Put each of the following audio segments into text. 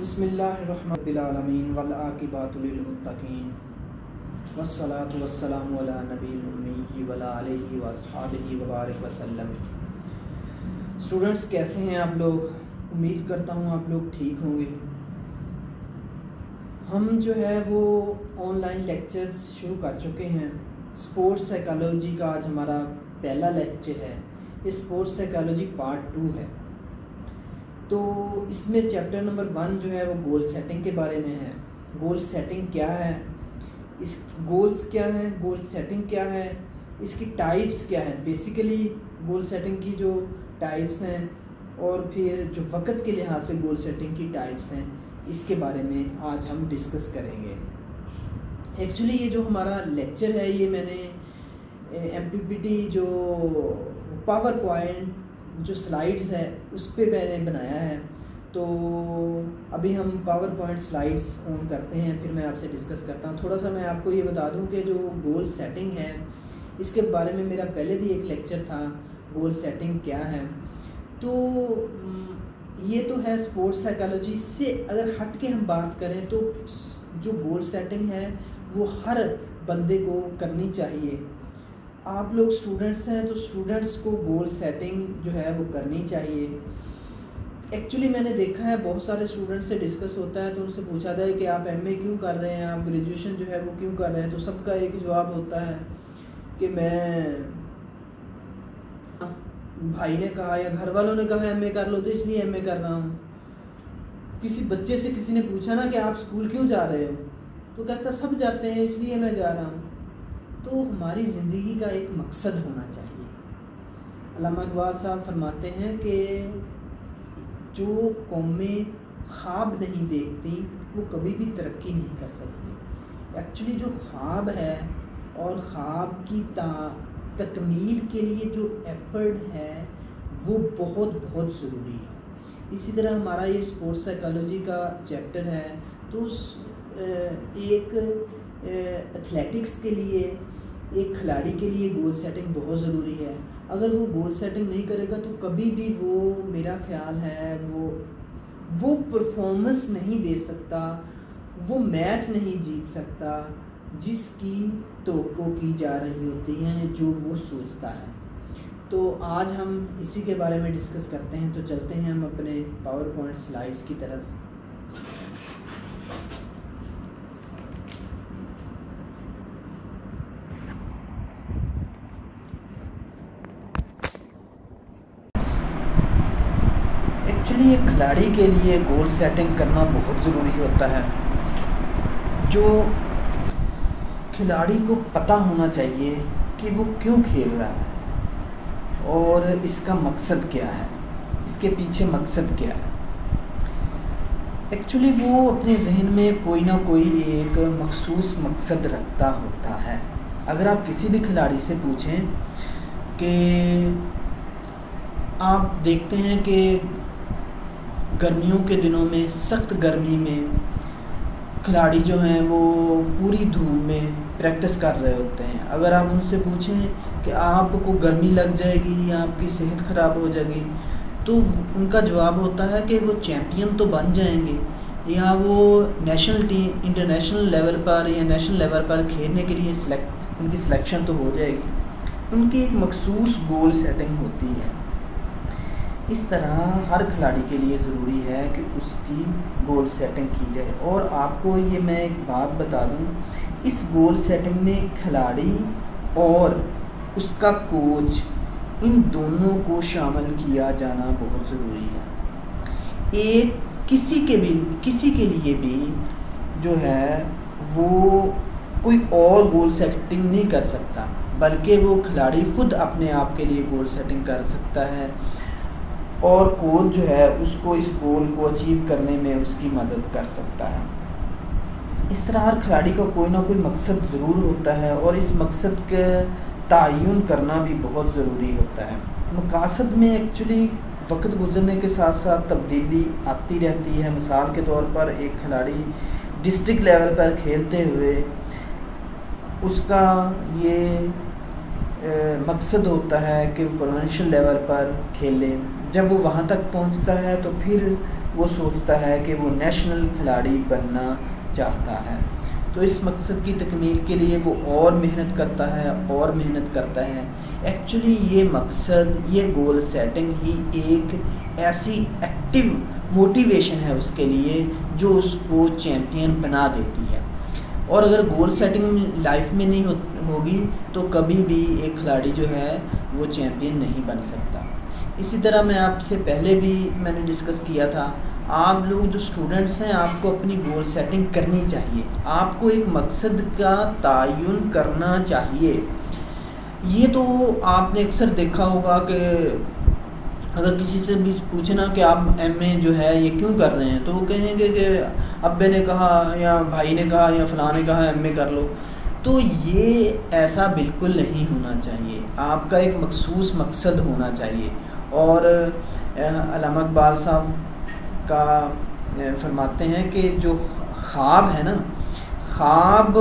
बसमीम वलाक़िबातुलमुत्तकीन वस्सलातु वस्सलामु अला नबील उम्मी वला आलिहि वसहाबिहि वबारक वसल्लम। स्टूडेंट्स, कैसे हैं आप लोग? उम्मीद करता हूँ आप लोग ठीक होंगे। हम जो है वो ऑनलाइन लेक्चर्स शुरू कर चुके हैं। स्पोर्ट्स साइकोलॉजी का आज हमारा पहला लेक्चर है। स्पोर्ट्स साइकोलॉजी पार्ट टू है। तो इसमें चैप्टर नंबर वन जो है वो गोल सेटिंग के बारे में है। गोल सेटिंग क्या है? इस गोल्स क्या है? गोल सेटिंग क्या है? इसकी टाइप्स क्या है? बेसिकली गोल सेटिंग की जो टाइप्स हैं और फिर जो वक्त के लिहाज से गोल सेटिंग की टाइप्स हैं, इसके बारे में आज हम डिस्कस करेंगे। एक्चुअली ये जो हमारा लेक्चर है, ये मैंने एमपीपीटी जो पावर पॉइंट जो स्लाइड्स है, उस पर मैंने बनाया है। तो अभी हम पावर पॉइंट स्लाइड्स ऑन करते हैं, फिर मैं आपसे डिस्कस करता हूँ। थोड़ा सा मैं आपको ये बता दूँ कि जो गोल सेटिंग है, इसके बारे में मेरा पहले भी एक लेक्चर था गोल सेटिंग क्या है। तो ये तो है स्पोर्ट्स साइकोलॉजी से अगर हट के हम बात करें तो जो गोल सेटिंग है, वो हर बंदे को करनी चाहिए। आप लोग स्टूडेंट्स हैं तो स्टूडेंट्स को गोल सेटिंग जो है वो करनी चाहिए। एक्चुअली मैंने देखा है, बहुत सारे स्टूडेंट से डिस्कस होता है तो उनसे पूछा जाए कि आप एमए क्यों कर रहे हैं, आप ग्रेजुएशन जो है वो क्यों कर रहे हैं? तो सबका एक जवाब होता है कि मैं, भाई ने कहा या घर वालों ने कहा एमए कर लो तो इसलिए एमए कर रहा हूँ। किसी बच्चे से किसी ने पूछा ना कि आप स्कूल क्यों जा रहे हो? तो कहता, सब जाते हैं, इसलिए मैं जा रहा हूँ। तो हमारी ज़िंदगी का एक मकसद होना चाहिए। अलामा इकबाल साहब फरमाते हैं कि जो कौमें ख्वाब नहीं देखती, वो कभी भी तरक्की नहीं कर सकती। एक्चुअली जो ख्वाब है और ख्वाब की तकमील के लिए जो एफर्ट है, वो बहुत बहुत ज़रूरी है। इसी तरह हमारा ये स्पोर्ट्स साइकोलॉजी का चैप्टर है। तो एक एथलेटिक्स के लिए एक खिलाड़ी के लिए गोल सेटिंग बहुत ज़रूरी है। अगर वो गोल सेटिंग नहीं करेगा तो कभी भी वो, मेरा ख्याल है, वो वो परफॉर्मेंस नहीं दे सकता, वो मैच नहीं जीत सकता, जिसकी तो की जा रही होती हैं, जो वो सोचता है। तो आज हम इसी के बारे में डिस्कस करते हैं। तो चलते हैं हम अपने पावर पॉइंट स्लाइड्स की तरफ़। एक्चुअली एक खिलाड़ी के लिए गोल सेटिंग करना बहुत ज़रूरी होता है। जो खिलाड़ी को पता होना चाहिए कि वो क्यों खेल रहा है और इसका मकसद क्या है, इसके पीछे मकसद क्या है। एक्चुअली वो अपने जहन में कोई ना कोई एक मखसूस मकसद रखता होता है। अगर आप किसी भी खिलाड़ी से पूछें कि आप देखते हैं कि गर्मियों के दिनों में, सख्त गर्मी में, खिलाड़ी जो हैं वो पूरी धूप में प्रैक्टिस कर रहे होते हैं। अगर आप उनसे पूछें कि आपको गर्मी लग जाएगी या आपकी सेहत ख़राब हो जाएगी तो उनका जवाब होता है कि वो चैम्पियन तो बन जाएँगे, या वो नेशनल टीम इंटरनेशनल लेवल पर या नेशनल लेवल पर खेलने के लिए सिलेक्ट उनकी सिलेक्शन तो हो जाएगी। उनकी एक मखसूस गोल सेटिंग होती है। इस तरह हर खिलाड़ी के लिए ज़रूरी है कि उसकी गोल सेटिंग की जाए। और आपको ये मैं एक बात बता दूँ, इस गोल सेटिंग में खिलाड़ी और उसका कोच इन दोनों को शामिल किया जाना बहुत ज़रूरी है। एक किसी के भी, किसी के लिए भी जो है, वो कोई और गोल सेटिंग नहीं कर सकता, बल्कि वो खिलाड़ी खुद अपने आप के लिए गोल सेटिंग कर सकता है। और कोच जो है उसको इस गोल को अचीव करने में उसकी मदद कर सकता है। इस तरह हर खिलाड़ी का को कोई ना कोई मकसद ज़रूर होता है और इस मकसद के तयन करना भी बहुत ज़रूरी होता है। मकासद में एक्चुअली वक्त गुजरने के साथ साथ तब्दीली आती रहती है। मिसाल के तौर पर एक खिलाड़ी डिस्ट्रिक्ट लेवल पर खेलते हुए उसका ये ए, मकसद होता है कि प्रोविंशियल लेवल पर खेलें। जब वो वहाँ तक पहुँचता है तो फिर वो सोचता है कि वो नेशनल खिलाड़ी बनना चाहता है। तो इस मकसद की तकमील के लिए वो और मेहनत करता है, और मेहनत करता है। एक्चुअली ये मकसद, ये गोल सेटिंग ही एक ऐसी एक्टिव मोटिवेशन है उसके लिए जो उसको चैम्पियन बना देती है। और अगर गोल सेटिंग लाइफ में नहीं होगी तो कभी भी एक खिलाड़ी जो है, वो चैम्पियन नहीं बन सकता। इसी तरह मैं आपसे पहले भी मैंने डिस्कस किया था, आप लोग जो स्टूडेंट्स हैं, आपको अपनी गोल सेटिंग करनी चाहिए। आपको एक मकसद का तयन करना चाहिए। ये तो आपने अक्सर देखा होगा कि अगर किसी से भी पूछना कि आप एमए जो है, ये क्यों कर रहे हैं तो वो कहेंगे कि अब्बे ने कहा, या भाई ने कहा, या फलां ने कहा एमए कर लो। तो ये ऐसा बिल्कुल नहीं होना चाहिए। आपका एक मखसूस मकसद होना चाहिए। और अलामा इकबाल साहब का फरमाते हैं कि जो ख्वाब है ना, ख्वाब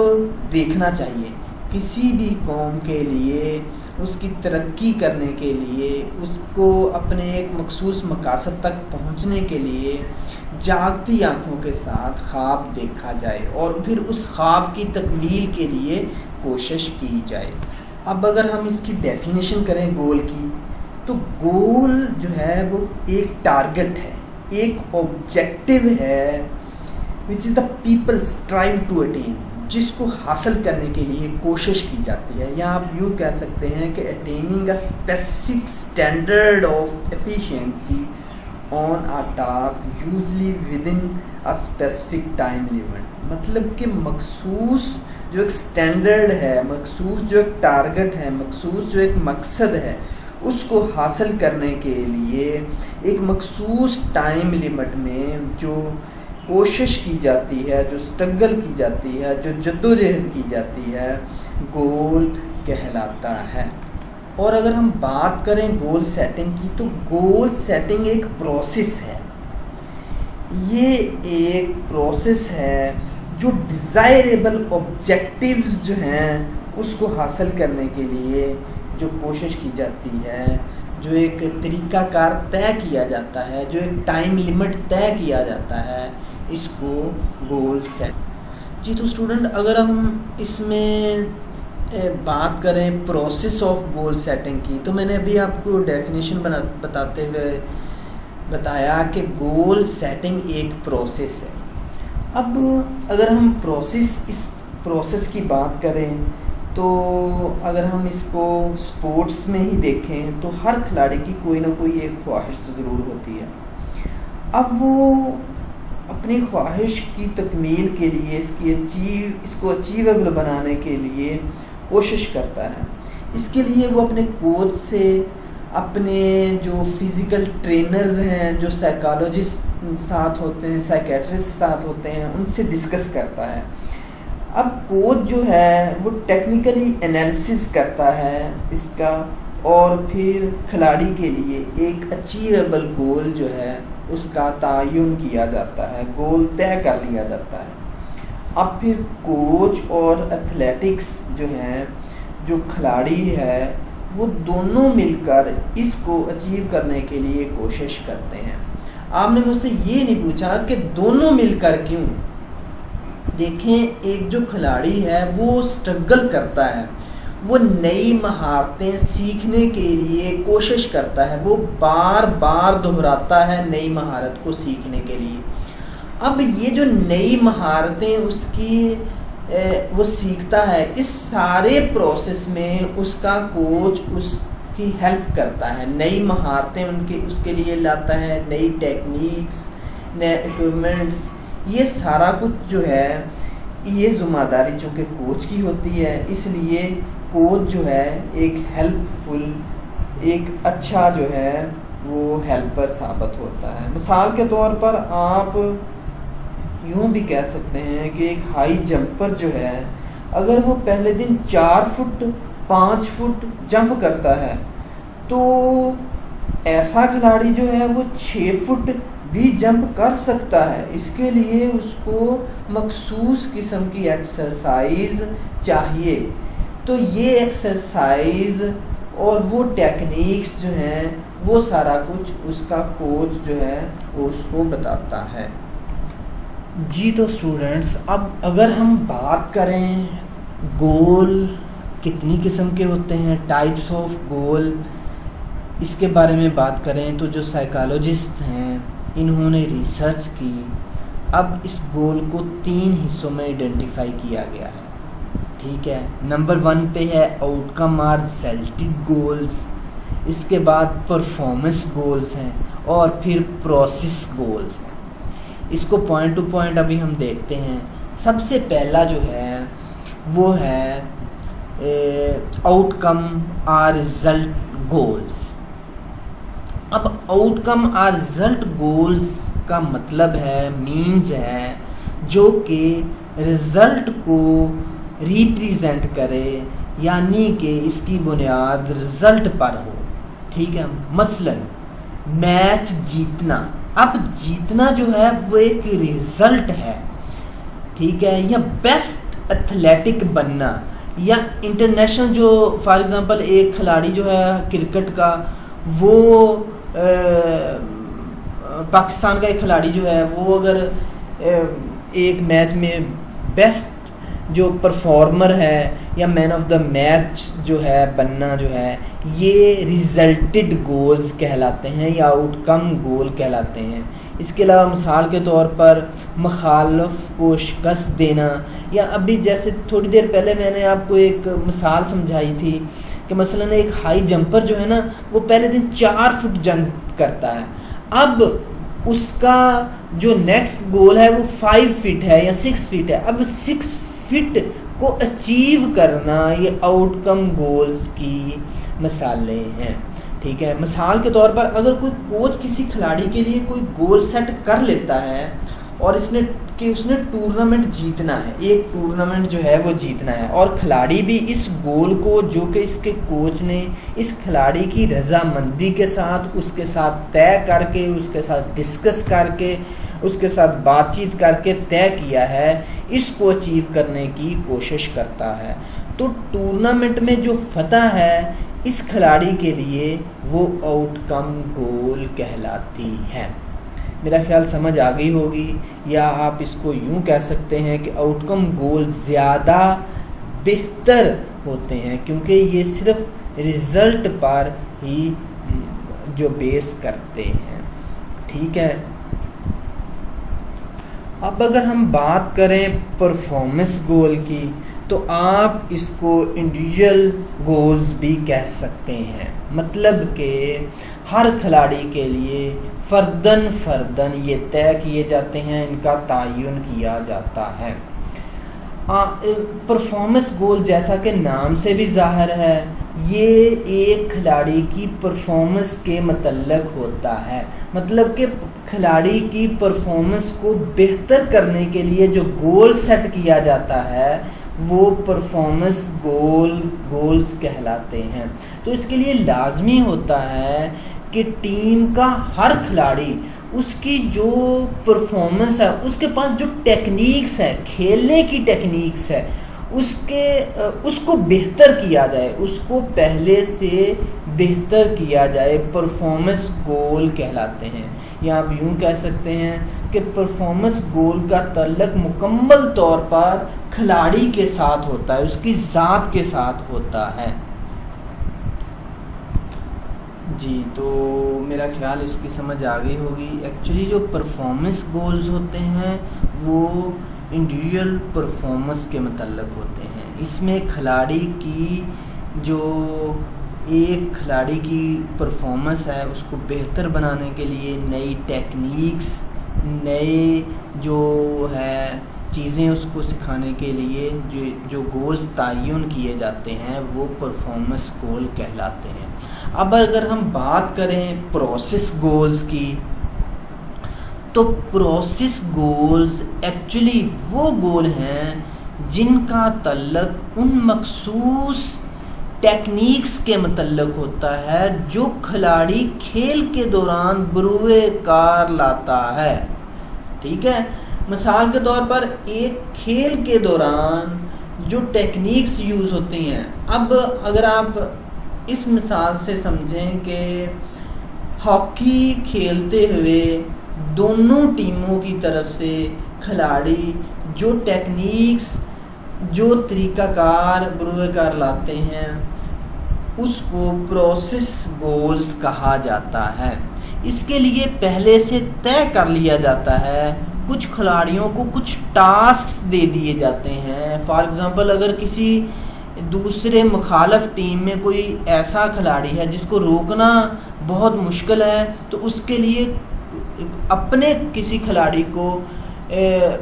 देखना चाहिए किसी भी कौम के लिए, उसकी तरक्की करने के लिए, उसको अपने एक मखसूस मकासद तक पहुँचने के लिए जागती आँखों के साथ ख्वाब देखा जाए और फिर उस ख्वाब की तकमील के लिए कोशिश की जाए। अब अगर हम इसकी डेफिनेशन करें गोल की तो गोल जो है वो एक टारगेट है, एक ऑब्जेक्टिव है which is the people strive to attain जिसको हासिल करने के लिए कोशिश की जाती है। या आप यूँ कह सकते हैं कि attaining a specific standard of efficiency on a task usually within a specific time limit मतलब कि मखसूस जो एक स्टैंडर्ड है, मखसूस जो एक टारगेट है, मखसूस जो एक मकसद है उसको हासिल करने के लिए एक मखसूस टाइम लिमिट में जो कोशिश की जाती है, जो स्ट्रगल की जाती है, जो जद्दोजहद की जाती है गोल कहलाता है। और अगर हम बात करें गोल सेटिंग की तो गोल सेटिंग एक प्रोसेस है। ये एक प्रोसेस है जो डिज़ायरेबल ऑब्जेक्टिव्स जो हैं, उसको हासिल करने के लिए जो कोशिश की जाती है, जो एक तरीक़ाकार तय किया जाता है, जो एक टाइम लिमिट तय किया जाता है, इसको गोल सेट जी तो स्टूडेंट अगर हम इसमें बात करें प्रोसेस ऑफ़ गोल सेटिंग की तो मैंने अभी आपको डेफिनेशन बना, बताते हुए बताया कि गोल सेटिंग एक प्रोसेस है. अब अगर हम प्रोसेस इस प्रोसेस की बात करें तो अगर हम इसको स्पोर्ट्स में ही देखें तो हर खिलाड़ी की कोई ना कोई एक ख्वाहिश ज़रूर होती है। अब वो अपनी ख्वाहिश की तकमील के लिए, इसकी अचीव इसको अचीवेबल बनाने के लिए कोशिश करता है। इसके लिए वो अपने कोच से अपने जो फ़िज़िकल ट्रेनर्स हैं, जो साइकोलॉजिस्ट साथ होते हैं साइकेट्रिस्ट साथ होते हैं, उनसे डिस्कस करता है। अब कोच जो है, वो टेक्निकली एनालिसिस करता है इसका, और फिर खिलाड़ी के लिए एक अचीवेबल गोल जो है, उसका तयन किया जाता है गोल तय कर लिया जाता है। अब फिर कोच और एथलेटिक्स जो हैं, जो खिलाड़ी है, वो दोनों मिलकर इसको अचीव करने के लिए कोशिश करते हैं। आपने मुझसे ये नहीं पूछा कि दोनों मिलकर क्यों? देखें, एक जो खिलाड़ी है, वो स्ट्रगल करता है। वो नई महारतें सीखने के लिए कोशिश करता है। वो बार बार दोहराता है नई महारत को सीखने के लिए। अब ये जो नई महारतें उसकी वो सीखता है, इस सारे प्रोसेस में उसका कोच उसकी हेल्प करता है। नई महारतें उनके, उसके लिए लाता है, नई टेक्निक्स नए इक्विपमेंट्स ये सारा कुछ जो है, ये ज़िम्मेदारी चूँकि कोच की होती है, इसलिए कोच जो है, एक हेल्पफुल एक अच्छा जो है, वो हेल्पर साबित होता है। मिसाल के तौर पर आप यूँ भी कह सकते हैं कि एक हाई जंपर जो है, अगर वो पहले दिन चार फुट, पाँच फुट जंप करता है तो ऐसा खिलाड़ी जो है, वो छः फुट भी जंप कर सकता है। इसके लिए उसको मखसूस किस्म की एक्सरसाइज चाहिए। तो ये एक्सरसाइज और वो टेक्निक्स जो हैं, वो सारा कुछ उसका कोच जो है, वो उसको बताता है। जी तो स्टूडेंट्स अब अगर हम बात करें गोल कितनी किस्म के होते हैं टाइप्स ऑफ़ गोल इसके बारे में बात करें तो जो साइकोलॉजिस्ट हैं इन्होंने रिसर्च की। अब इस गोल को तीन हिस्सों में आइडेंटिफाई किया गया है। ठीक है? नंबर वन पे है आउटकम आर सेल्टिक गोल्स इसके बाद परफॉर्मेंस गोल्स हैं और फिर प्रोसेस गोल्स हैं। इसको पॉइंट टू पॉइंट अभी हम देखते हैं। सबसे पहला जो है, वो है आउटकम आर रिज़ल्ट गोल्स अब आउटकम आर रिज़ल्ट गोल्स का मतलब है मीन्स है, जो कि रिज़ल्ट को रिप्रेजेंट करे, यानी कि इसकी बुनियाद रिज़ल्ट पर हो। ठीक है? मसलन मैच जीतना। अब जीतना जो है, वो एक रिज़ल्ट है। ठीक है? या बेस्ट एथलेटिक बनना। या इंटरनेशनल जो फॉर एग्जांपल एक खिलाड़ी जो है क्रिकेट का, वो पाकिस्तान का एक खिलाड़ी जो है, वो अगर एक मैच में बेस्ट जो परफॉर्मर है या मैन ऑफ़ द मैच जो है, बनना जो है, ये रिजल्टेड गोल्स कहलाते हैं या आउटकम गोल कहलाते हैं। इसके अलावा मिसाल के तौर पर मखालफ को शिकस्त देना या अभी जैसे थोड़ी देर पहले मैंने आपको एक मिसाल समझाई थी कि मसलन एक हाई जंपर जो है ना, वो पहले दिन चार फुट जंप करता है। अब उसका जो नेक्स्ट गोल है, वो फाइव फीट है या सिक्स फीट है। अब सिक्स फिट को अचीव करना, ये आउटकम गोल्स की मिसालें हैं। ठीक है? मिसाल के तौर पर अगर कोई कोच किसी खिलाड़ी के लिए कोई गोल सेट कर लेता है और इसने कि उसने टूर्नामेंट जीतना है। एक टूर्नामेंट जो है वो जीतना है। और खिलाड़ी भी इस गोल को, जो कि इसके कोच ने इस खिलाड़ी की रजामंदी के साथ, उसके साथ तय करके, उसके साथ डिस्कस करके, उसके साथ बातचीत करके तय किया है, इसको अचीव करने की कोशिश करता है। तो टूर्नामेंट में जो फतह है, इस खिलाड़ी के लिए वो आउटकम गोल कहलाती है। मेरा ख्याल समझ आ गई होगी, या आप इसको यूँ कह सकते हैं कि आउटकम गोल ज़्यादा बेहतर होते हैं, क्योंकि ये सिर्फ़ रिज़ल्ट पर ही जो बेस करते हैं। ठीक है? अब अगर हम बात करें परफॉर्मेंस गोल की तो आप इसको इंडिविजुअल गोल्स भी कह सकते हैं। मतलब कि हर खिलाड़ी के लिए फर्दन फर्दन, ये तय किए जाते हैं, इनका तयन किया जाता है। परफॉर्मेंस गोल जैसा कि नाम से भी ज़ाहिर है, ये एक खिलाड़ी की परफॉर्मेंस के मतलब होता है। मतलब कि खिलाड़ी की परफॉर्मेंस को बेहतर करने के लिए जो गोल सेट किया जाता है, वो परफॉर्मेंस गोल गोल्स कहलाते हैं। तो इसके लिए लाजमी होता है कि टीम का हर खिलाड़ी, उसकी जो परफॉर्मेंस है, उसके पास जो टेक्निक्स है, खेलने की टेक्निक्स है, उसके उसको बेहतर किया जाए, उसको पहले से बेहतर किया जाए परफॉर्मेंस गोल कहलाते हैं। या आप यूँ कह सकते हैं कि परफॉर्मेंस गोल का तल्लक मुकम्मल तौर पर खिलाड़ी के साथ होता है, उसकी ज़ात के साथ होता है। जी तो मेरा ख्याल इसकी समझ आ गई होगी। एक्चुअली जो परफॉर्मेंस गोल्स होते हैं, वो इंडिविजुअल परफॉर्मेंस के मतलब होते हैं। इसमें खिलाड़ी की जो एक खिलाड़ी की परफॉर्मेंस है, उसको बेहतर बनाने के लिए नई टेक्निक्स नए जो है चीज़ें उसको सिखाने के लिए, जो जो गोल्स तयन किए जाते हैं, वो परफॉर्मेंस गोल कहलाते हैं। अब अगर हम बात करें प्रोसेस गोल्स की तो प्रोसेस गोल्स एक्चुअली वो गोल हैं जिनका तल्लक उन मखसूस टेक्निक्स के मतलब होता है जो खिलाड़ी खेल के दौरान बुरुए कार लाता है। ठीक है? मिसाल के तौर पर एक खेल के दौरान जो टेक्निक्स यूज़ होती हैं, अब अगर आप इस मिसाल से समझें कि हॉकी खेलते हुए दोनों टीमों की तरफ़ से खिलाड़ी जो टेक्निक्स जो तरीकाकार बुरकार लाते हैं, उसको प्रोसेस गोल्स कहा जाता है। इसके लिए पहले से तय कर लिया जाता है, कुछ खिलाड़ियों को कुछ टास्क दे दिए जाते हैं। फॉर एग्ज़ाम्पल अगर किसी दूसरे मुखालफ टीम में कोई ऐसा खिलाड़ी है जिसको रोकना बहुत मुश्किल है तो उसके लिए अपने किसी खिलाड़ी को ए,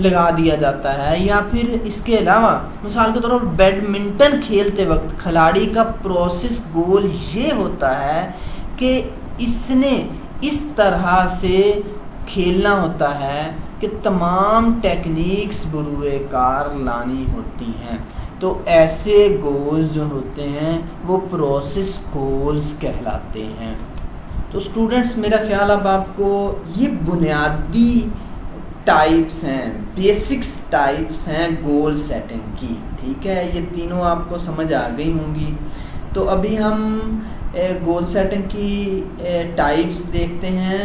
लगा दिया जाता है। या फिर इसके अलावा मिसाल के तौर पर बैडमिंटन खेलते वक्त खिलाड़ी का प्रोसेस गोल ये होता है कि इसने इस तरह से खेलना होता है कि तमाम टेक्निक्स बुरुए कार लानी होती हैं। तो ऐसे गोल्स जो होते हैं, वो प्रोसेस गोल्स कहलाते हैं। तो स्टूडेंट्स मेरा ख्याल अब आपको ये बुनियादी टाइप्स हैं बेसिक्स टाइप्स हैं गोल सेटिंग की, ठीक है? ये तीनों आपको समझ आ गई होंगी। तो अभी हम गोल सेटिंग की टाइप्स देखते हैं।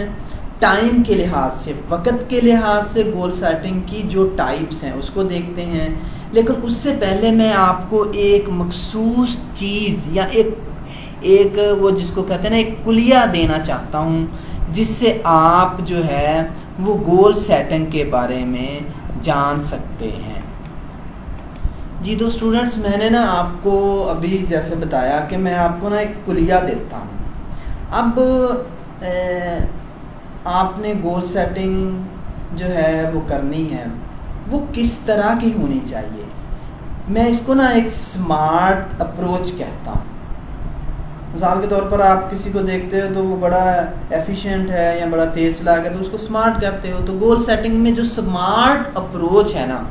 टाइम के लिहाज से, वक़्त के लिहाज से गोल सेटिंग की जो टाइप्स हैं, उसको देखते हैं। लेकिन उससे पहले मैं आपको एक मखसूस चीज़ या एक एक वो जिसको कहते हैं ना एक कुलिया देना चाहता हूँ जिससे आप जो है वो गोल सेटिंग के बारे में जान सकते हैं। जी तो स्टूडेंट्स मैंने ना आपको अभी जैसे बताया कि मैं आपको ना एक कुलिया देता हूँ। अब ए, आपने गोल सेटिंग जो है वो करनी है। वो किस तरह की होनी चाहिए? मैं इसको ना एक स्मार्ट अप्रोच कहता हूँ। मिसाल के तौर पर आप किसी को देखते हो तो वो बड़ा एफिशिएंट है या बड़ा तेज चला गया तो उसको स्मार्ट कहते हो तो गोल सेटिंग में जो स्मार्ट अप्रोच है ना,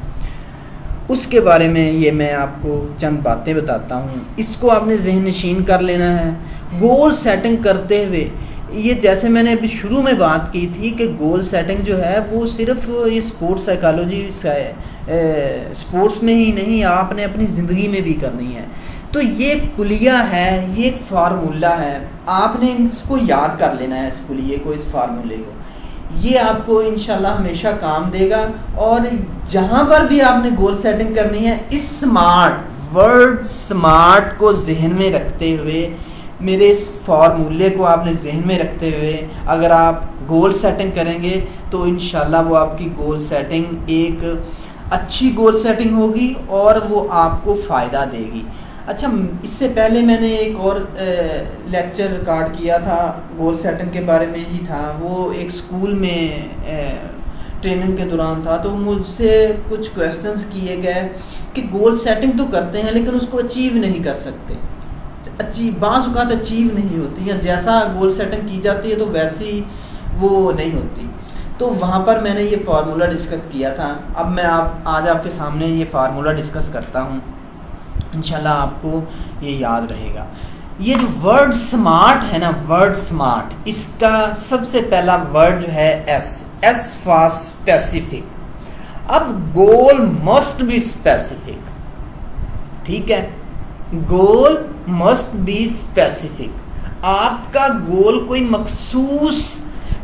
उसके बारे में ये मैं आपको चंद बातें बताता हूँ। इसको आपने जहन नशीन कर लेना है। गोल सेटिंग करते हुए ये जैसे मैंने अभी शुरू में बात की थी कि गोल सेटिंग जो है, वो सिर्फ़ ये स्पोर्ट्स साइकोलॉजी का है स्पोर्ट्स में ही नहीं, आपने अपनी ज़िंदगी में भी करनी है। तो ये कुलिया है, ये एक फार्मूला है। आपने इसको याद कर लेना है, इस कुलिए को, इस फार्मूले को। ये आपको इन हमेशा काम देगा और जहाँ पर भी आपने गोल सेटिंग करनी है, इस स्मार्ट वर्ड स्मार्ट को जहन में रखते हुए मेरे इस फार्मूले को आपने जहन में रखते हुए अगर आप गोल सेटिंग करेंगे तो इनशाला वो आपकी गोल सेटिंग एक अच्छी गोल सेटिंग होगी और वो आपको फ़ायदा देगी। अच्छा इससे पहले मैंने एक और लेक्चर रिकॉर्ड किया था गोल सेटिंग के बारे में ही था। वो एक स्कूल में ट्रेनिंग के दौरान था तो मुझसे कुछ क्वेश्चंस किए गए कि गोल सेटिंग तो करते हैं, लेकिन उसको अचीव नहीं कर सकते। अचीव बाज़ अवत अचीव नहीं होती या जैसा गोल सेटिंग की जाती है तो वैसी वो नहीं होती। तो वहाँ पर मैंने ये फार्मूला डिस्कस किया था। अब मैं आप, आज आपके सामने ये फार्मूला डिस्कस करता हूँ। इनशाला आपको ये याद रहेगा। ये जो वर्ड स्मार्ट है ना वर्ड स्मार्ट इसका सबसे पहला वर्ड जो है एस एस फॉर स्पेसिफिक अब गोल मस्ट बी स्पेसिफिक ठीक है? गोल मस्ट बी स्पेसिफिक आपका गोल कोई मखसूस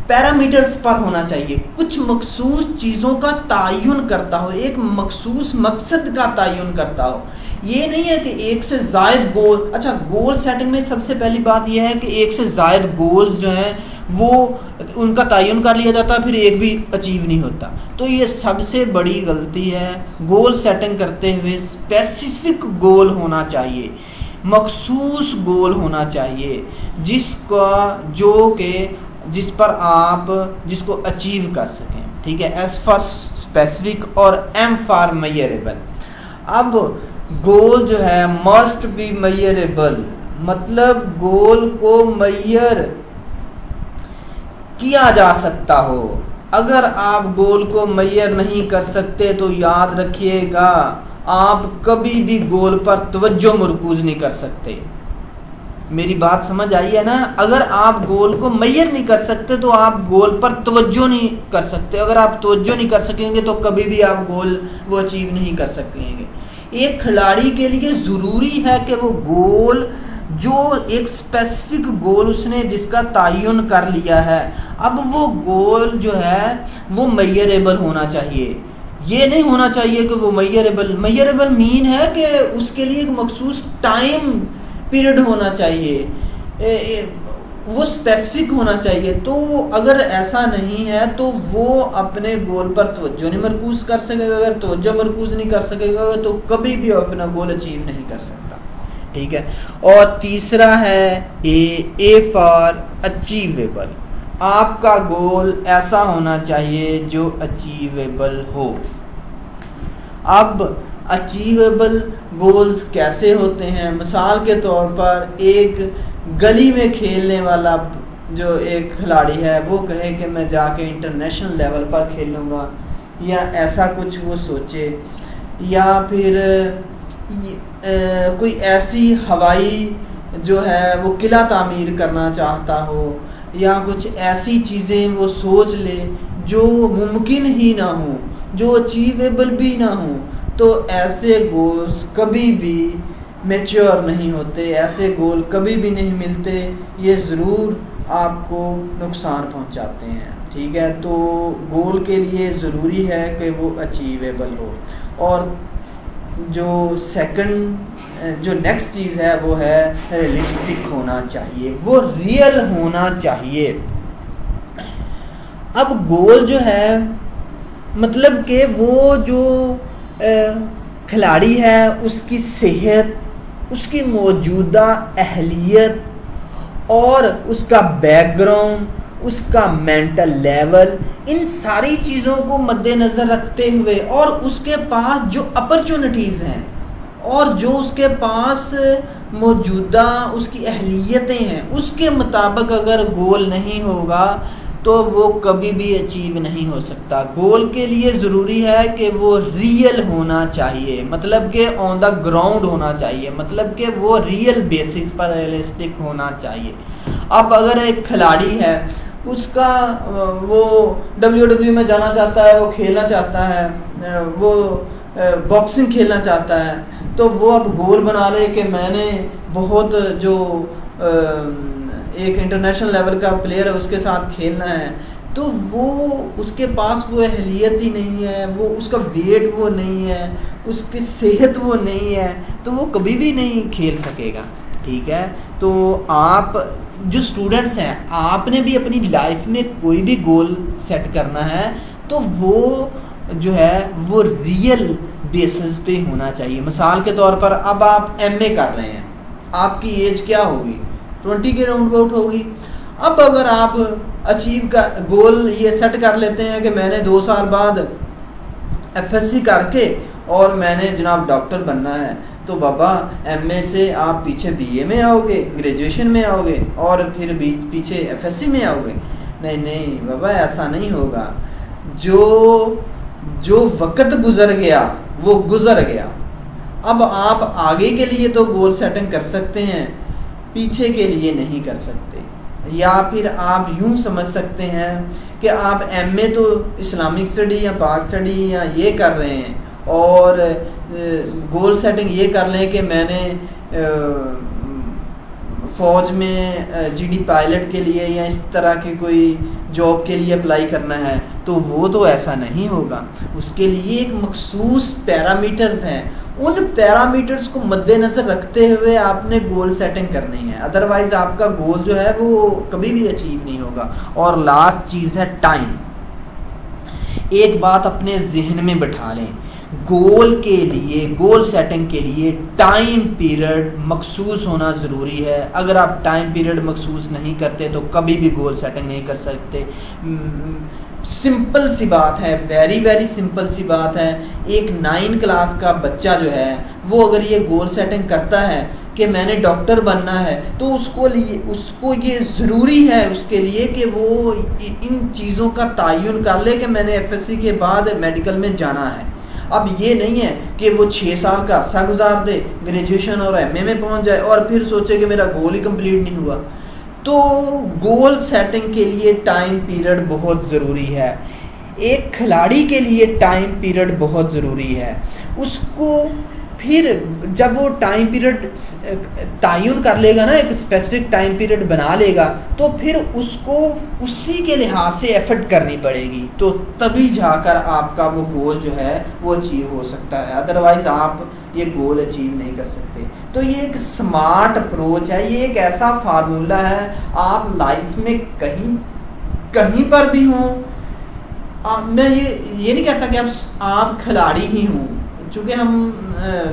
पैरामीटर्स पर होना चाहिए। कुछ मखसूस चीज़ों का तयन करता हो, एक मखसूस मकसद का तयन करता हो। ये नहीं है कि एक से जायद गोल अच्छा गोल सेटिंग में सबसे पहली बात यह है कि एक से जायद गोल जो हैं वो उनका तयन कर लिया जाता, फिर एक भी अचीव नहीं होता। तो ये सबसे बड़ी गलती है गोल सेटिंग करते हुए स्पेसिफिक गोल होना चाहिए, मखसूस गोल होना चाहिए, जिसका, जो के, जिस पर आप, जिसको अचीव कर सकें। ठीक है? एस फॉर स्पेसिफिक और एम फॉर मैयरेबल अब गोल जो है मस्ट बी मैयरेबल मतलब गोल को मैयर किया जा सकता हो। अगर आप गोल को मैयर नहीं कर सकते तो याद रखिएगा, आप कभी भी गोल पर तवज्जो मरकूज नहीं कर सकते। मेरी बात समझ आई है ना? अगर आप गोल को मैयर नहीं कर सकते तो आप गोल पर तवज्जो नहीं कर सकते। अगर आप तवज्जो नहीं कर सकेंगे तो कभी भी आप गोल वो अचीव नहीं कर सकेंगे। एक खिलाड़ी के लिए ज़रूरी है कि वो गोल जो एक स्पेसिफिक गोल उसने जिसका तयन कर लिया है अब वो गोल जो है वो मैयरेबल होना चाहिए। ये नहीं होना चाहिए कि वो मैयरेबल मैयरेबल मीन है कि उसके लिए एक मखसूस टाइम पीरियड होना चाहिए। ए, ए, वो स्पेसिफिक होना चाहिए। तो अगर ऐसा नहीं है तो वो अपने गोल पर तवज्जो नहीं मरकूज कर सकेगा। अगर तवज्जो मरकूज नहीं कर सकेगा तो कभी भी अपना गोल अचीव नहीं कर सकता। ठीक है? और तीसरा है ए ए फॉर अचीवेबल आपका गोल ऐसा होना चाहिए जो अचीवेबल हो। अब अचीवेबल गोल्स कैसे होते हैं? मिसाल के तौर पर एक गली में खेलने वाला जो एक खिलाड़ी है, वो कहे कि मैं जाके इंटरनेशनल लेवल पर खेलूँगा, या ऐसा कुछ वो सोचे, या फिर कोई ऐसी हवाई जो है, वो किला तामीर करना चाहता हो, या कुछ ऐसी चीज़ें वो सोच ले जो मुमकिन ही ना हो, जो अचीवेबल भी ना हो तो ऐसे गोल्स कभी भी मेच्योर नहीं होते, ऐसे गोल कभी भी नहीं मिलते, ये ज़रूर आपको नुकसान पहुंचाते हैं, ठीक है? तो गोल के लिए ज़रूरी है कि वो अचीवेबल हो। और जो सेकंड जो नेक्स्ट चीज़ है, वो है रियलिस्टिक होना चाहिए। वो रियल होना चाहिए। अब गोल जो है मतलब कि वो जो खिलाड़ी है, उसकी सेहत, उसकी मौजूदा अहलियत और उसका बैकग्राउंड उसका मेंटल लेवल इन सारी चीज़ों को मद्देनज़र रखते हुए और उसके पास जो अपॉर्चुनिटीज़ हैं और जो उसके पास मौजूदा उसकी अहलियतें हैं, उसके मुताबिक अगर गोल नहीं होगा तो वो कभी भी अचीव नहीं हो सकता। गोल के लिए ज़रूरी है कि वो रियल होना चाहिए। मतलब कि ऑन द ग्राउंड होना चाहिए। मतलब कि वो रियल बेसिस पर रियलिस्टिक होना चाहिए। अब अगर एक खिलाड़ी है उसका वो डब्ल्यू डब्ल्यू में जाना चाहता है, वो खेलना चाहता है वो बॉक्सिंग खेलना चाहता है। तो वो अब गोल बना ले कि मैंने बहुत जो एक इंटरनेशनल लेवल का प्लेयर है, उसके साथ खेलना है। तो वो, उसके पास वो अहलियत ही नहीं है, वो, उसका वेट वो नहीं है, उसकी सेहत वो नहीं है तो वो कभी भी नहीं खेल सकेगा, ठीक है? तो आप जो स्टूडेंट्स हैं, आपने भी अपनी लाइफ में कोई भी गोल सेट करना है तो वो जो है, वो रियल बेसिस पे होना चाहिए। मिसाल के तौर पर, अब आप एमए कर रहे हैं। आपकी एज क्या होगी? ट्वेंटी के राउंड अबाउट होगी। अब अगर आप अचीव का गोल ये सेट कर लेते हैं कि मैंने दो साल बाद एफएससी करके और मैंने जनाब डॉक्टर बनना है तो बाबा एमए से आप पीछे बीए में आओगे ग्रेजुएशन में आओगे, और फिर बीच पीछे एफएससी में आओगे। नहीं नहीं, बाबा, ऐसा नहीं होगा। जो जो वक्त गुजर गया, वो गुजर गया। अब आप आगे के लिए तो गोल सेटिंग कर सकते हैं, पीछे के लिए नहीं कर सकते। या फिर आप यूँ समझ सकते हैं कि आप एमए तो इस्लामिक स्टडी या पाक स्टडी या ये कर रहे हैं, और गोल सेटिंग ये कर लें कि मैंने फ़ौज में जीडी पायलट के लिए या इस तरह के कोई जॉब के लिए अप्लाई करना है तो वो तो ऐसा नहीं होगा। उसके लिए एक मखसूस पैरामीटर्स हैं। उन पैरामीटर्स को मद्देनजर रखते हुए आपने गोल सेटिंग करनी है। अदरवाइज़ आपका गोल जो है वो कभी भी अचीव नहीं होगा। और लास्ट चीज़ है टाइम एक बात अपने जहन में बैठा लें। गोल के लिए, गोल सेटिंग के लिए टाइम पीरियड मखसूस होना ज़रूरी है। अगर आप टाइम पीरियड मखसूस नहीं करते तो कभी भी गोल सेटिंग नहीं कर सकते। सिंपल सी बात है वेरी वेरी सिंपल सी बात है। एक नाइन क्लास का बच्चा जो है, वो अगर ये गोल सेटिंग करता है कि मैंने डॉक्टर बनना है तो उसको लिए, उसको ये ज़रूरी है उसके लिए कि वो इन चीज़ों का तयन कर ले कि मैंने एफएससी के बाद मेडिकल में जाना है। अब ये नहीं है कि वो छः साल का अरसा गुजार दे ग्रेजुएशन और एमए में पहुँच जाए और फिर सोचे कि मेरा गोल ही कंप्लीट नहीं हुआ। तो गोल सेटिंग के लिए टाइम पीरियड बहुत ज़रूरी है। एक खिलाड़ी के लिए टाइम पीरियड बहुत ज़रूरी है। उसको फिर जब वो टाइम पीरियड तयन कर लेगा ना, एक स्पेसिफिक टाइम पीरियड बना लेगा तो फिर उसको, उसी के लिहाज से एफर्ट करनी पड़ेगी। तो तभी जाकर आपका वो गोल जो है, वो अचीव हो सकता है। अदरवाइज़ आप ये गोल अचीव नहीं कर सकते। तो ये एक स्मार्ट अप्रोच है। ये एक ऐसा फार्मूला है, आप लाइफ में कहीं कहीं पर भी हों मैं ये ये नहीं कहता कि आप आप खिलाड़ी ही हों। चूँकि हम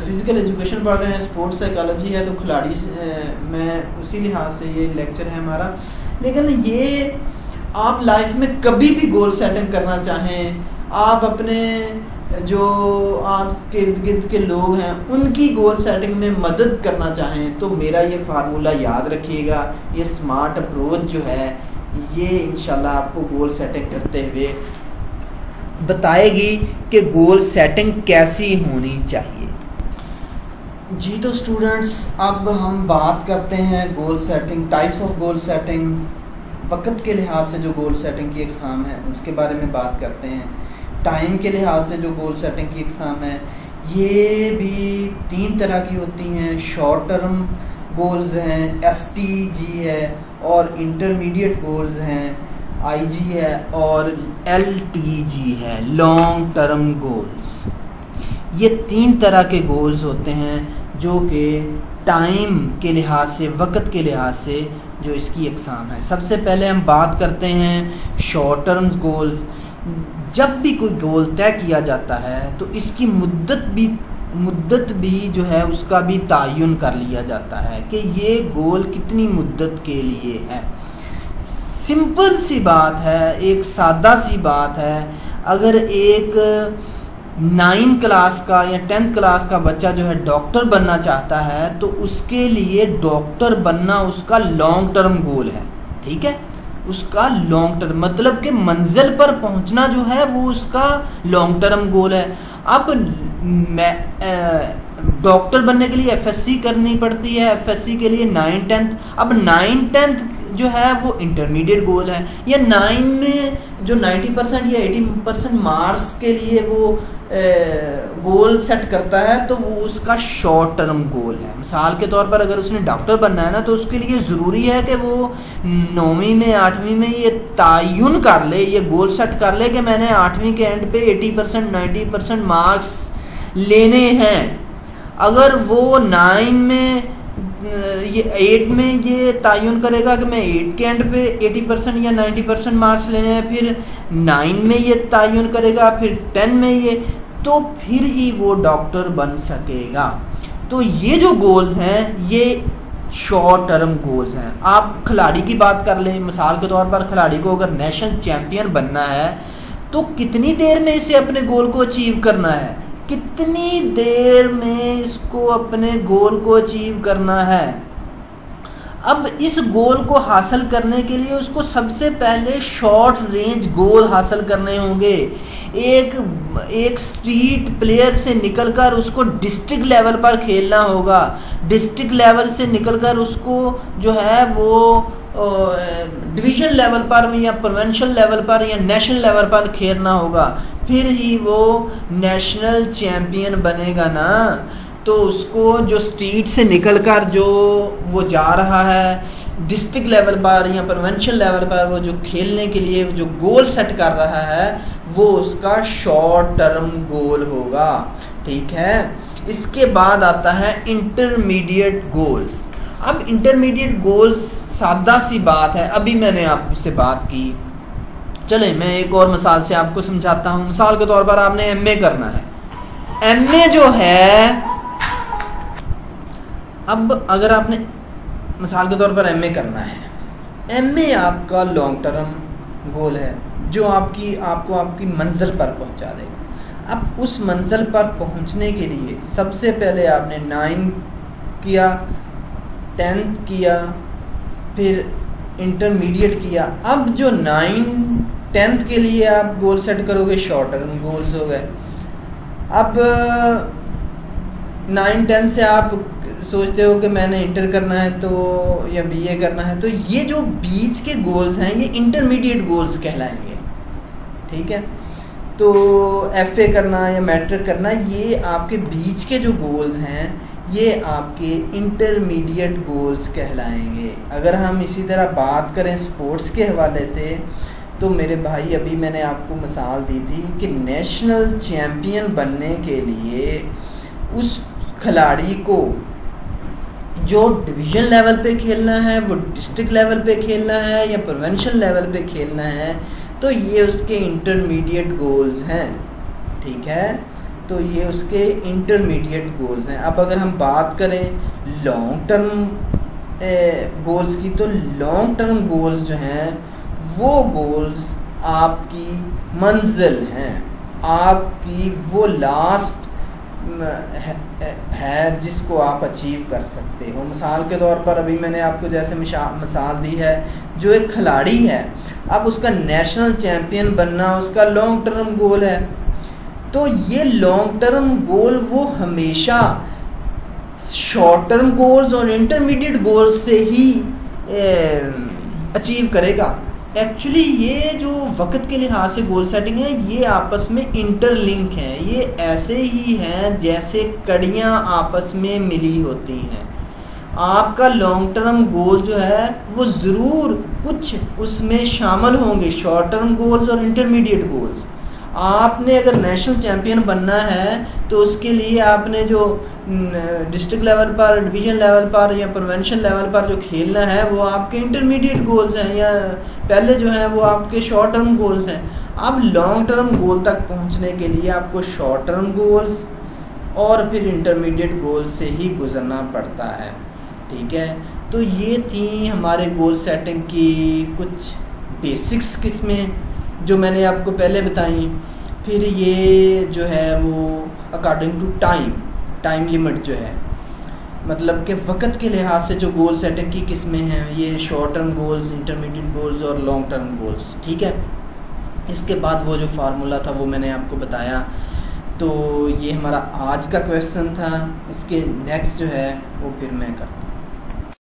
फ़िज़िकल एजुकेशन पढ़ रहे हैं स्पोर्ट्स साइकोलॉजी है तो खिलाड़ी में उसी लिहाज से ये लेक्चर है हमारा। लेकिन ये आप लाइफ में कभी भी गोल सेटिंग करना चाहें, आप अपने, जो आपके इर्द गिर्द के लोग हैं, उनकी गोल सेटिंग में मदद करना चाहें तो मेरा ये फार्मूला याद रखिएगा, ये स्मार्ट अप्रोच जो है, ये इंशाल्लाह आपको गोल सेटिंग करते हुए बताएगी कि गोल सेटिंग कैसी होनी चाहिए। जी तो स्टूडेंट्स अब हम बात करते हैं goal setting types of goal setting वक्त के लिहाज से जो गोल सेटिंग की एग्ज़ाम है, उसके बारे में बात करते हैं। टाइम के लिहाज से जो गोल सेटिंग की एग्ज़ाम है, ये भी तीन तरह की होती हैं। शॉर्ट टर्म गोल्स हैं एस है, और इंटरमीडिएट गोल्स हैं। आईजी है और एलटीजी है लॉन्ग टर्म गोल्स ये तीन तरह के गोल्स होते हैं जो कि टाइम के लिहाज से, वक्त के लिहाज से जो इसकी एग्ज़ाम है। सबसे पहले हम बात करते हैं शॉर्ट टर्म्स गोल जब भी कोई गोल तय किया जाता है तो इसकी मुद्दत भी मुद्दत भी जो है, उसका भी तयन कर लिया जाता है कि ये गोल कितनी मुद्दत के लिए है। सिंपल सी बात है, एक सादा सी बात है। अगर एक नाइन क्लास का या टेंथ क्लास का बच्चा जो है डॉक्टर बनना चाहता है तो उसके लिए डॉक्टर बनना उसका लॉन्ग टर्म गोल है, ठीक है? उसका लॉन्ग टर्म मतलब कि मंजिल पर पहुँचना जो है, वो उसका लॉन्ग टर्म गोल है। अब मैं डॉक्टर बनने के लिए एफएससी करनी पड़ती है एफएससी के लिए नाइन टेंथ अब नाइन टेंथ जो है वो इंटरमीडिएट गोल है. या नाइन में जो 90 परसेंट या 80 परसेंट मार्क्स के लिए वो गोल सेट करता है तो वो उसका शॉर्ट टर्म गोल है. मिसाल के तौर पर अगर उसने डॉक्टर बनना है ना तो उसके लिए ज़रूरी है कि वो नौवीं में, आठवीं में ये तयन कर ले, ये गोल सेट कर ले कि मैंने आठवीं के एंड पे 80 परसेंट नाइन्टी परसेंट मार्क्स लेने हैं. अगर वो नाइन में ये एट में ये तयन करेगा कि मैं एट के एंड पे एटी परसेंट या नाइन्टी परसेंट मार्क्स लेने हैं, फिर नाइन में ये तयन करेगा, फिर टेन में ये तो फिर ही वो डॉक्टर बन सकेगा। तो ये जो गोल्स हैं, ये शॉर्ट टर्म गोल्स हैं। आप खिलाड़ी की बात कर लें, मिसाल के तौर पर खिलाड़ी को अगर नेशनल चैंपियन बनना है तो कितनी देर में इसे अपने गोल को अचीव करना है? कितनी देर में इसको अपने गोल को अचीव करना है? अब इस गोल को हासिल करने के लिए उसको सबसे पहले शॉर्ट रेंज गोल हासिल करने होंगे। एक एक स्ट्रीट प्लेयर से निकलकर उसको डिस्ट्रिक्ट लेवल पर खेलना होगा। डिस्ट्रिक्ट लेवल से निकलकर उसको जो है वो डिवीज़न लेवल पर या प्रोवेंशियल लेवल पर या नेशनल लेवल पर खेलना होगा। फिर ही वो नेशनल चैम्पियन बनेगा ना तो उसको जो स्टेट से निकलकर जो वो जा रहा है डिस्ट्रिक्ट लेवल पर, या प्रोवेंशियल लेवल पर वो जो खेलने के लिए जो गोल सेट कर रहा है, वो उसका शॉर्ट टर्म गोल होगा। ठीक है? इसके बाद आता है इंटरमीडिएट गोल्स अब इंटरमीडिएट गोल्स सादा सी बात है। अभी मैंने आपसे बात की। चले, मैं एक और मिसाल से आपको समझाता हूँ। मिसाल के तौर पर आपने एमए करना है। एमए जो है, अब अगर आपने मिसाल के तौर पर एमए करना है। एमए आपका लॉन्ग टर्म गोल है, जो आपकी, आपको आपकी मंजिल पर पहुँचा देगा। अब उस मंजिल पर पहुँचने के लिए सबसे पहले आपने नाइन किया टेंथ किया, फिर इंटरमीडिएट किया। अब जो नाइन टेंथ के लिए आप गोल सेट करोगे शॉर्ट टर्म गोल्स हो गए। अब, नाइन टेंथ से आप सोचते हो कि मैंने इंटर करना है तो या बीए करना है तो ये जो बीच के गोल्स हैं, ये इंटरमीडिएट गोल्स कहलाएँगे। ठीक है? तो एफ़ ए करना या मैट्रिक करना, ये आपके बीच के जो गोल्स हैं, ये आपके इंटरमीडिएट गोल्स कहलाएँगे। अगर हम इसी तरह बात करें स्पोर्ट्स के हवाले से तो मेरे भाई, अभी मैंने आपको मिसाल दी थी कि नेशनल चैम्पियन बनने के लिए उस खिलाड़ी को जो डिवीज़न लेवल पे खेलना है, वो डिस्ट्रिक्ट लेवल पे खेलना है या प्रोवेंशल लेवल पे खेलना है तो ये उसके इंटरमीडिएट गोल्स हैं, ठीक है? तो ये उसके इंटरमीडिएट गोल्स हैं। अब अगर हम बात करें लॉन्ग टर्म गोल्स की तो लॉन्ग टर्म गोल्स जो हैं वो गोल्स आपकी मंजिल हैं। आपकी वो लास्ट है, जिसको आप अचीव कर सकते हो। मिसाल के तौर पर अभी मैंने आपको जैसे मिसाल दी है जो एक खिलाड़ी है अब उसका नेशनल चैम्पियन बनना उसका लॉन्ग टर्म गोल है। तो ये लॉन्ग टर्म गोल वो हमेशा शॉर्ट टर्म गोल्स और इंटरमीडिएट गोल्स से ही अचीव करेगा। एक्चुअली ये जो वक्त के लिहाज से गोल सेटिंग है, ये आपस में इंटरलिंक हैं। ये ऐसे ही हैं जैसे कड़ियाँ आपस में मिली होती हैं। आपका लॉन्ग टर्म गोल जो है, वो ज़रूर कुछ उसमें शामिल होंगे शॉर्ट टर्म गोल्स और इंटरमीडिएट गोल्स आपने अगर नेशनल चैम्पियन बनना है तो उसके लिए आपने जो डिस्ट्रिक्ट लेवल पर डिवीज़न लेवल पर या प्रोवेंशन लेवल पर जो खेलना है, वो आपके इंटरमीडिएट गोल्स हैं या पहले जो है, वो आपके शॉर्ट टर्म गोल्स हैं। अब लॉन्ग टर्म गोल तक पहुँचने के लिए आपको शॉर्ट टर्म गोल्स और फिर इंटरमीडिएट गोल से ही गुजरना पड़ता है। ठीक है? तो ये थी हमारे गोल सेटिंग की कुछ बेसिक्स किस्में जो मैंने आपको पहले बताई फिर ये जो है वो according to time time limit जो है। मतलब कि वक्त के लिहाज से जो गोल सेटिंग की किस्में हैं, ये short term goals intermediate goals और लॉन्ग टर्म गोल्स ठीक है? इसके बाद वो जो फार्मूला था, वो मैंने आपको बताया। तो ये हमारा आज का क्वेश्चन था, इसके नेक्स्ट जो है, वो फिर मैं करता